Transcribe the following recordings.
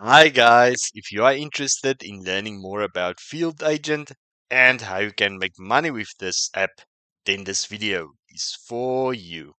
Hi guys, if you are interested in learning more about Field Agent and how you can make money with this app, then this video is for you.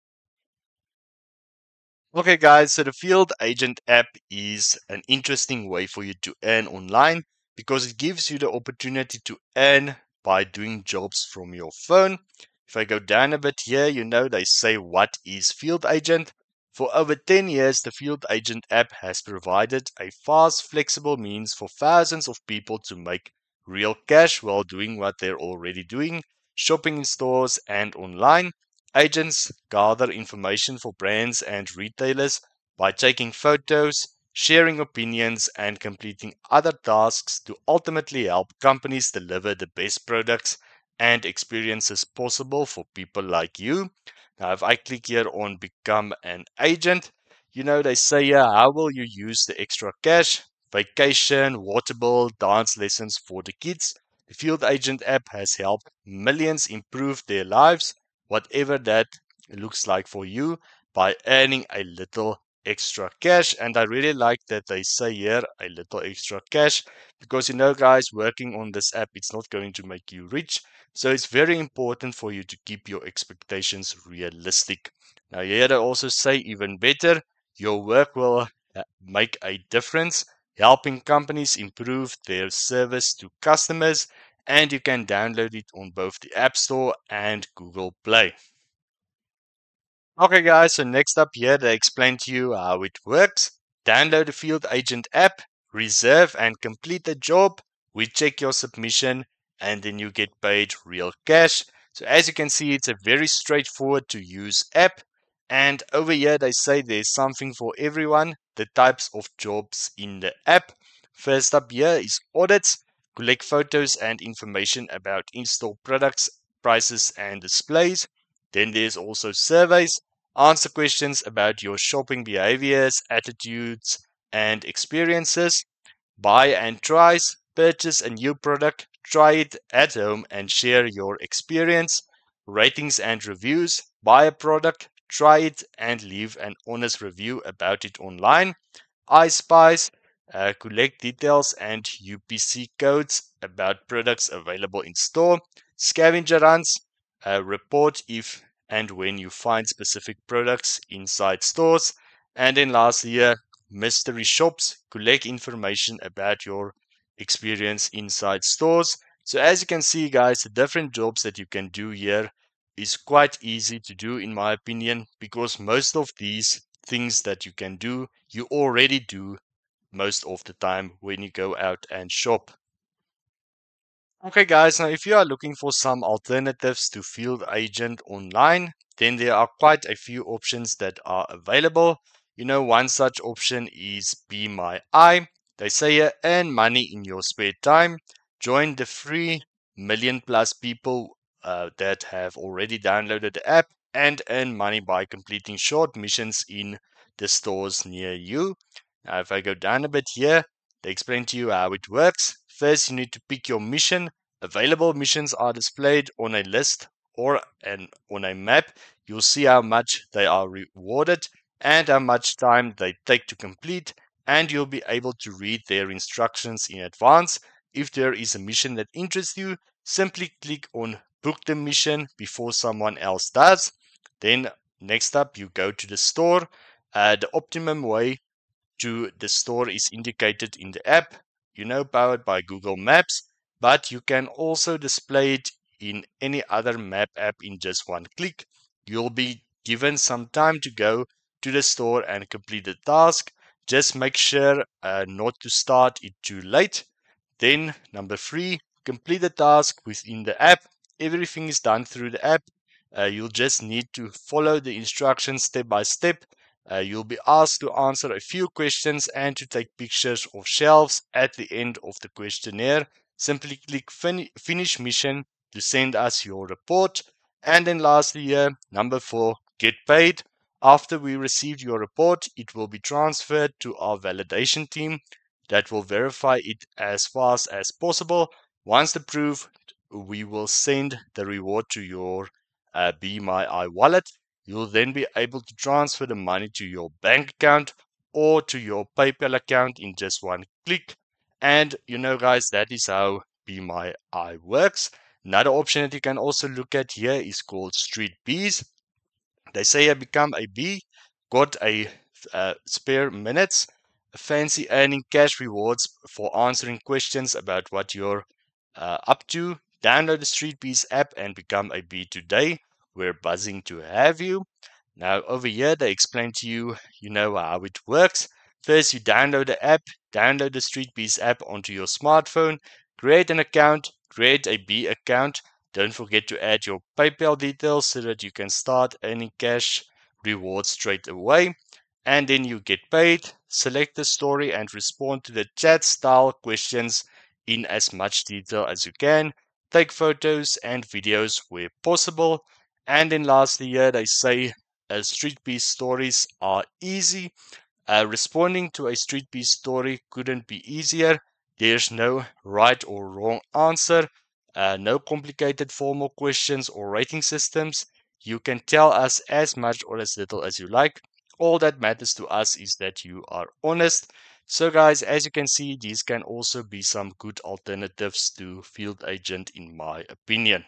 Okay guys, so the Field Agent app is an interesting way for you to earn online because it gives you the opportunity to earn by doing jobs from your phone. If I go down a bit here, you know they say what is Field Agent. For over 10 years, the Field Agent app has provided a fast, flexible means for thousands of people to make real cash while doing what they're already doing, shopping in stores and online. Agents gather information for brands and retailers by taking photos, sharing opinions, and completing other tasks to ultimately help companies deliver the best products and experiences possible for people like you. Now, if I click here on become an agent, you know, they say here, how will you use the extra cash? Vacation, water bill, dance lessons for the kids. The Field Agent app has helped millions improve their lives whatever that looks like for you by earning a little extra cash. And I really like that they say here a little extra cash because you know, guys, working on this app, it's not going to make you rich. So it's very important for you to keep your expectations realistic. Now, here they also say even better, your work will uh, make a difference, helping companies improve their service to customers and you can download it on both the App Store and Google Play. Okay guys, so next up here they explain to you how it works. Download the Field Agent app, reserve and complete the job. We check your submission and then you get paid real cash. So as you can see, it's a very straightforward to use app. And over here they say there's something for everyone, the types of jobs in the app. First up here is audits collect photos and information about in-store products, prices, and displays. Then there's also surveys, answer questions about your shopping behaviors, attitudes, and experiences. Buy and tries, purchase a new product, try it at home and share your experience. Ratings and reviews, buy a product, try it, and leave an honest review about it online. iSpies, uh, collect details and UPC codes about products available in store, scavenger runs, uh, report if and when you find specific products inside stores, and then lastly here, mystery shops, collect information about your experience inside stores. So as you can see guys, the different jobs that you can do here is quite easy to do in my opinion because most of these things that you can do you already do most of the time when you go out and shop. Okay guys, now if you are looking for some alternatives to Field Agent online, then there are quite a few options that are available. You know, one such option is Be My Eye. They say here, earn money in your spare time. Join the free million plus people uh, that have already downloaded the app and earn money by completing short missions in the stores near you. Now, if I go down a bit here, they explain to you how it works. First, you need to pick your mission. Available missions are displayed on a list or an, on a map. You'll see how much they are rewarded and how much time they take to complete. And you'll be able to read their instructions in advance. If there is a mission that interests you, simply click on book the mission before someone else does. Then next up, you go to the store. Uh, the optimum way to the store is indicated in the app, you know, powered by Google Maps, but you can also display it in any other map app in just one click. You'll be given some time to go to the store and complete the task. Just make sure uh, not to start it too late. Then, number three, complete the task within the app. Everything is done through the app. Uh, you'll just need to follow the instructions step by step uh, you'll be asked to answer a few questions and to take pictures of shelves at the end of the questionnaire. Simply click fin Finish Mission to send us your report. And then lastly here, number four, get paid. After we receive your report, it will be transferred to our validation team that will verify it as fast as possible. Once approved, we will send the reward to your uh, wallet You'll then be able to transfer the money to your bank account or to your PayPal account in just one click. And you know, guys, that is how Be My Eye works. Another option that you can also look at here is called Street Bees. They say I become a bee, got a uh, spare minutes, fancy earning cash rewards for answering questions about what you're uh, up to. Download the StreetBees app and become a bee today. We're buzzing to have you. Now over here, they explain to you, you know how it works. First, you download the app, download the StreetBees app onto your smartphone, create an account, create a B account. Don't forget to add your PayPal details so that you can start earning cash rewards straight away. And then you get paid. Select the story and respond to the chat style questions in as much detail as you can. Take photos and videos where possible. And then lastly, here they say uh, StreetBees stories are easy. Uh, responding to a StreetBees story couldn't be easier. There's no right or wrong answer, uh, no complicated formal questions or rating systems. You can tell us as much or as little as you like. All that matters to us is that you are honest. So, guys, as you can see, these can also be some good alternatives to field agent, in my opinion.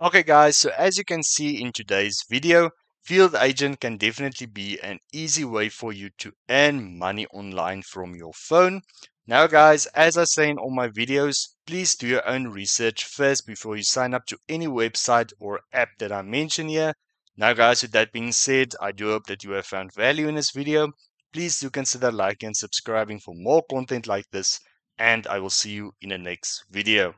Okay guys, so as you can see in today's video, Field Agent can definitely be an easy way for you to earn money online from your phone. Now guys, as I say in all my videos, please do your own research first before you sign up to any website or app that I mention here. Now guys, with that being said, I do hope that you have found value in this video. Please do consider liking and subscribing for more content like this, and I will see you in the next video.